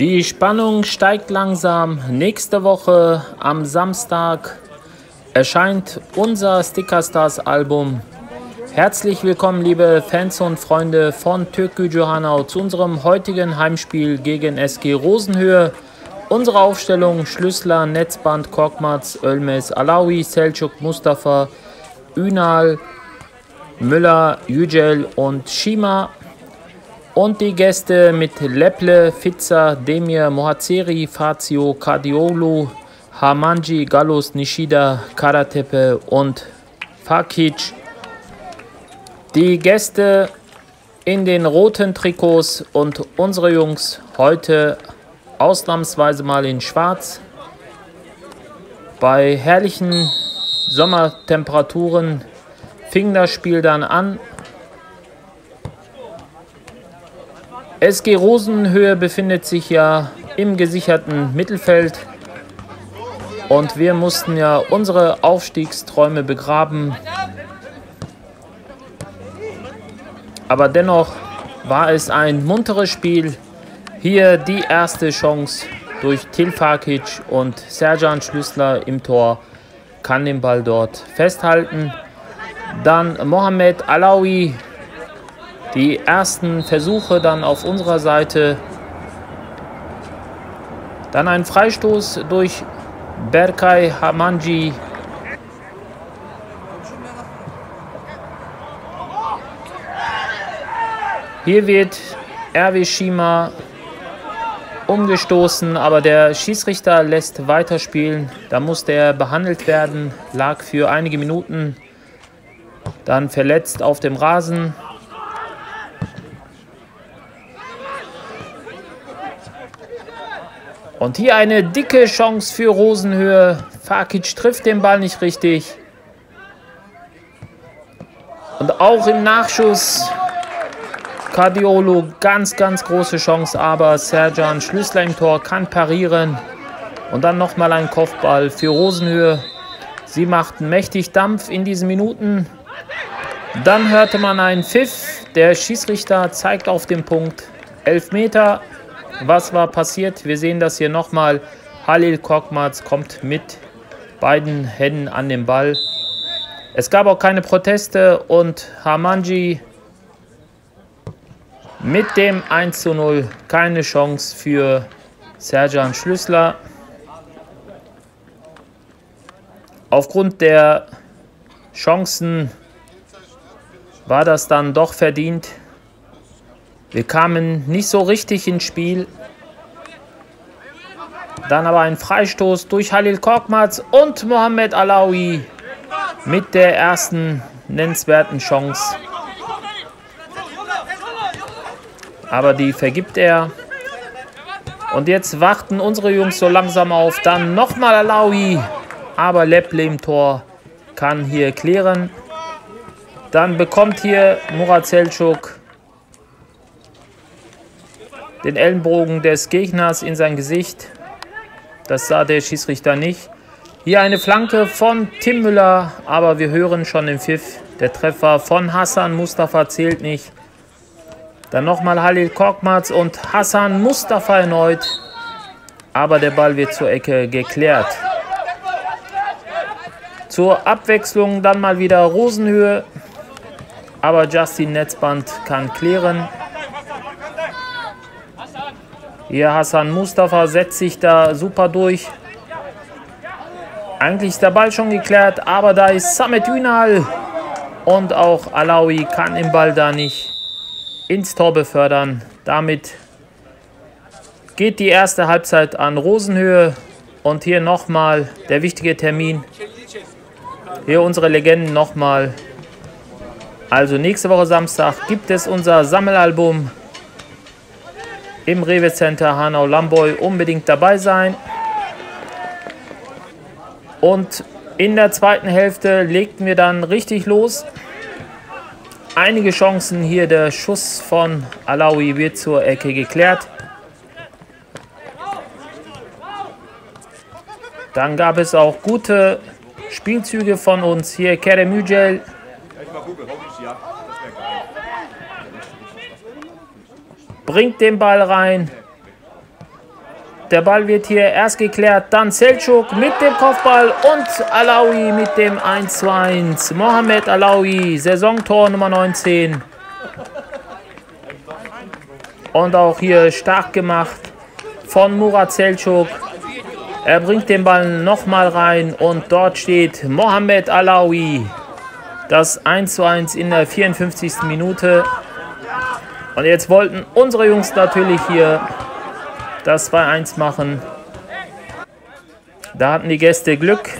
Die Spannung steigt langsam. Nächste Woche am Samstag erscheint unser Stickerstars Album. Herzlich willkommen, liebe Fans und Freunde von Türkgü Johanau, zu unserem heutigen Heimspiel gegen SG Rosenhöhe. Unsere Aufstellung: Schlüssler, Netzband, Korkmaz, Ölmes, Alawi, Selçuk, Mustafa, Ünal, Müller, Yücel und Shima. Und die Gäste mit Leple, Fitza, Demir, Mohazeri, Fazio, Kadiolu, Hamanji, Gallus, Nishida, Karatepe und Fakic. Die Gäste in den roten Trikots und unsere Jungs heute ausnahmsweise mal in schwarz. Bei herrlichen Sommertemperaturen fing das Spiel dann an SG Rosenhöhe befindet sich ja im gesicherten Mittelfeld und wir mussten ja unsere Aufstiegsträume begraben. Aber dennoch war es ein munteres Spiel. Hier die erste Chance durch Tilfakic und Serjan Schlüssler im Tor kann den Ball dort festhalten. Dann Mohamed Alawi die ersten Versuche dann auf unserer Seite. Dann ein Freistoß durch Berkay Hamanji. Hier wird RW Shima umgestoßen, aber der Schießrichter lässt weiterspielen. Da musste er behandelt werden, lag für einige Minuten dann verletzt auf dem Rasen. Und hier eine dicke Chance für Rosenhöhe. Fakic trifft den Ball nicht richtig. Und auch im Nachschuss Cardiolo ganz, ganz große Chance, aber Serjan Schlüssler im Tor kann parieren. Und dann nochmal ein Kopfball für Rosenhöhe. Sie machten mächtig Dampf in diesen Minuten. Dann hörte man einen Pfiff. Der Schießrichter zeigt auf den Punkt 11 Meter. Was war passiert? Wir sehen das hier nochmal. Halil Korkmaz kommt mit beiden Händen an den Ball. Es gab auch keine Proteste und Hamanji mit dem 1 zu 0 keine Chance für Serjan Schlüssler. Aufgrund der Chancen war das dann doch verdient. Wir kamen nicht so richtig ins Spiel. Dann aber ein Freistoß durch Halil Korkmaz und Mohamed Alawi mit der ersten nennenswerten Chance. Aber die vergibt er. Und jetzt warten unsere Jungs so langsam auf. Dann nochmal Alawi. Aber Leple im Tor kann hier klären. Dann bekommt hier Murat Selçuk den Ellenbogen des Gegners in sein Gesicht. Das sah der Schießrichter nicht. Hier eine Flanke von Tim Müller, aber wir hören schon den Pfiff. Der Treffer von Hassan Mustafa zählt nicht. Dann nochmal Halil Korkmaz und Hassan Mustafa erneut. Aber der Ball wird zur Ecke geklärt. Zur Abwechslung dann mal wieder Rosenhöhe. Aber Justin Netzband kann klären. Hier Hassan Mustafa setzt sich da super durch. Eigentlich ist der Ball schon geklärt, aber da ist Samet Ünal. Und auch Alawi kann den Ball da nicht ins Tor befördern. Damit geht die erste Halbzeit an Rosenhöhe. Und hier nochmal der wichtige Termin. Hier unsere Legenden nochmal. Also nächste Woche Samstag gibt es unser Sammelalbum im Rewe Center Hanau-Lamboy unbedingt dabei sein. Und in der zweiten Hälfte legten wir dann richtig los. Einige Chancen hier, der Schuss von Alawi wird zur Ecke geklärt. Dann gab es auch gute Spielzüge von uns. Hier Kerem Yücel bringt den Ball rein. der Ball wird hier erst geklärt, dann Selçuk mit dem Kopfball und Alawi mit dem 1 zu 1. Mohamed Alawi, Saisontor Nummer 19. Und auch hier stark gemacht von Murat Selçuk. Er bringt den Ball nochmal rein und dort steht Mohamed Alawi. Das 1 zu 1 in der 54. Minute. Und jetzt wollten unsere Jungs natürlich hier das 2-1 machen. Da hatten die Gäste Glück.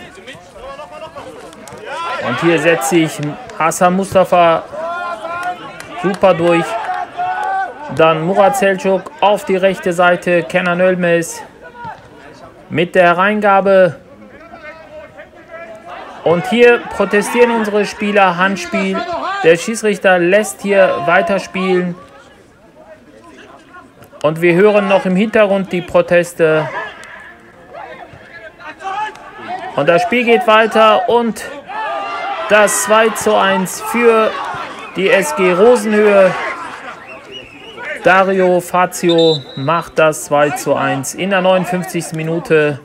Und hier setzt sich Hassan Mustafa super durch. Dann Murat Selçuk auf die rechte Seite. Kenan Ölmes mit der Reingabe. Und hier protestieren unsere Spieler. Handspiel. Der Schießrichter lässt hier weiterspielen. Und wir hören noch im Hintergrund die Proteste. Und das Spiel geht weiter und das 2 zu 1 für die SG Rosenhöhe. Dario Fazio macht das 2 zu 1 in der 59. Minute.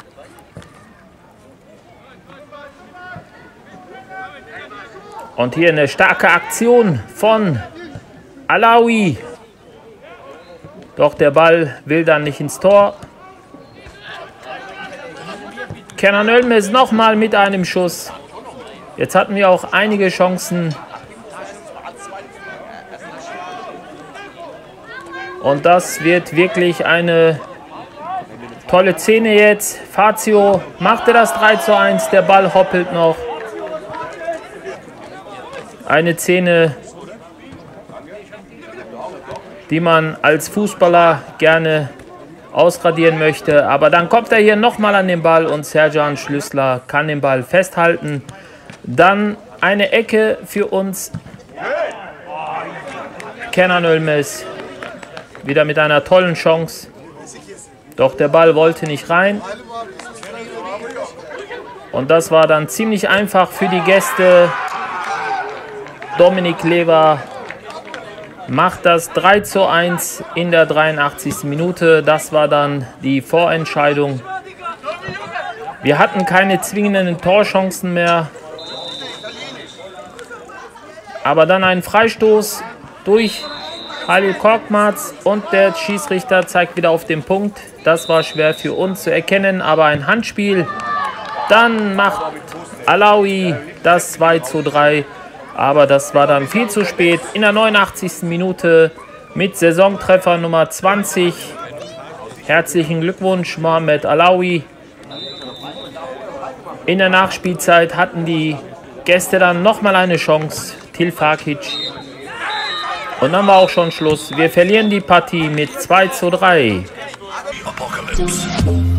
Und hier eine starke Aktion von Alawi. Doch der Ball will dann nicht ins Tor. Kenan Ölmes nochmal mit einem Schuss. Jetzt hatten wir auch einige Chancen. Und das wird wirklich eine tolle Szene jetzt. Fazio machte das 3 zu 1. Der Ball hoppelt noch. Eine Szene, die man als Fußballer gerne ausradieren möchte. Aber dann kommt er hier nochmal an den Ball und Serjan Schlüssler kann den Ball festhalten. Dann eine Ecke für uns. Kenan Ölmes wieder mit einer tollen Chance. Doch der Ball wollte nicht rein. Und das war dann ziemlich einfach für die Gäste. Dominik Lever macht das 3 zu 1 in der 83. Minute. Das war dann die Vorentscheidung. Wir hatten keine zwingenden Torchancen mehr. Aber dann ein Freistoß durch Halil Korkmaz und der Schießrichter zeigt wieder auf den Punkt. Das war schwer für uns zu erkennen, aber ein Handspiel. Dann macht Alawi das 2 zu 3 aber das war dann viel zu spät. In der 89. Minute mit Saisontreffer Nummer 20. Herzlichen Glückwunsch, Mohamed Alawi. In der Nachspielzeit hatten die Gäste dann nochmal eine Chance. Til Fakic. Und dann war auch schon Schluss. Wir verlieren die Partie mit 2 zu 3. Apocalypse.